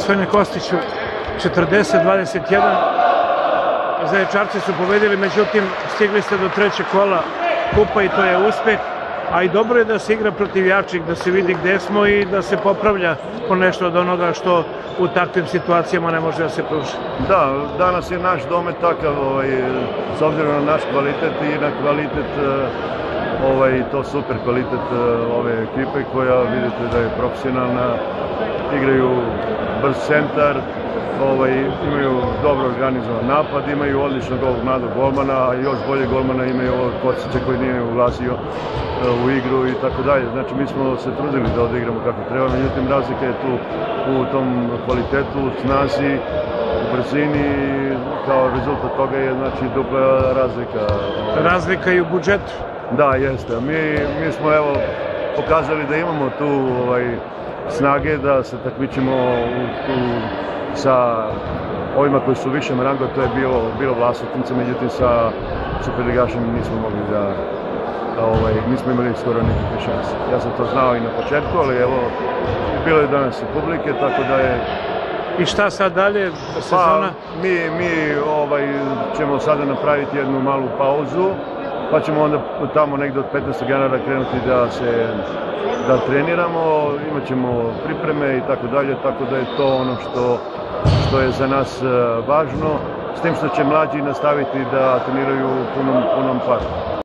Gospodine Kostiću, 40-21, Zaječarci su pobedili, međutim stigli ste do trećeg kola kupa i to je uspeh. A i dobro je da se igra protiv jačih, da se vidi gde smo i da se popravlja po nešto od onoga što u takvim situacijama ne može da se pruži. Da, danas je naš domet takav, ovaj, s obzirom na naš kvalitet i na kvalitet ovaj, to super kvalitet ove ekipe koja vidite da je profesionalna, igraju brz centar, ovaj, imaju dobro organizovan napad, imaju odličnog ovog mladog golmana, a još bolje golmana imaju ovog Kocića koji nije ulazio uh, u igru i tako dalje. Znači mi smo se trudili da odigramo kako treba, međutim razlika je tu u tom kvalitetu, snazi, u brzini, kao rezultat toga je znači dupla razlika. Razlika i u budžetu. Da, jeste. Mi, mi smo evo pokazali da imamo tu ovaj, snage da se takmičimo u, u sa ovima koji su višem rangu, to je bilo, bilo Vlasotince, međutim sa Superligašem nismo mogli da, da ovaj, nismo imali skoro nikakve šanse. Ja sam to znao i na početku, ali evo, bilo je danas i publike, tako da je I šta sad dalje, sezona? Pa, mi, mi ovaj, ćemo sada napraviti jednu malu pauzu, pa ćemo onda tamo negde od 15. januara krenuti da se da treniramo, imat ćemo pripreme i tako dalje, tako da je to ono što što je za nas e, važno, s tim što će mlađi nastaviti da treniraju punom, punom paru.